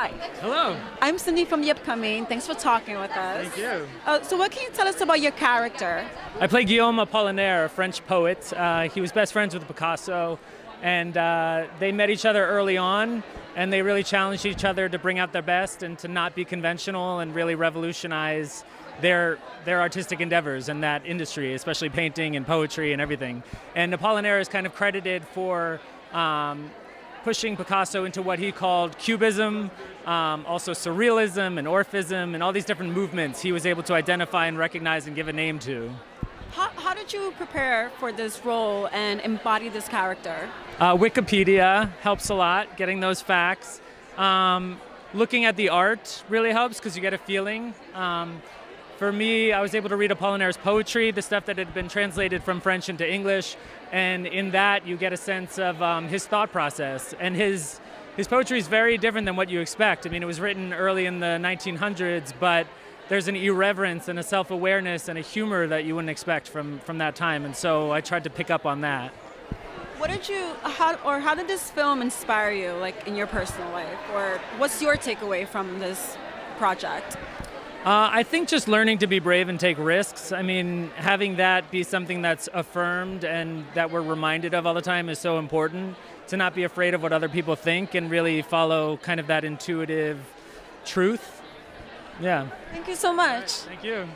Hi. Hello. I'm Cindy from The Upcoming. Thanks for talking with us. Thank you. Uh, so, what can you tell us about your character? I play Guillaume Apollinaire, a French poet. Uh, he was best friends with Picasso, and uh, they met each other early on, and they really challenged each other to bring out their best and to not be conventional and really revolutionize their their artistic endeavors in that industry, especially painting and poetry and everything. And Apollinaire is kind of credited for um, pushing Picasso into what he called cubism, um, also surrealism and orphism, and all these different movements he was able to identify and recognize and give a name to. How, how did you prepare for this role and embody this character? Uh, Wikipedia helps a lot, getting those facts. Um, looking at the art really helps because you get a feeling. Um, for me, I was able to read Apollinaire's poetry, the stuff that had been translated from French into English, and in that you get a sense of um, his thought process. And his his poetry is very different than what you expect. I mean, it was written early in the 1900s, but there's an irreverence and a self-awareness and a humor that you wouldn't expect from from that time. And so I tried to pick up on that. What did you, how, or how did this film inspire you, like in your personal life, or what's your takeaway from this project? Uh, I think just learning to be brave and take risks. I mean, having that be something that's affirmed and that we're reminded of all the time is so important. To not be afraid of what other people think and really follow kind of that intuitive truth. Yeah. Thank you so much. Thank you.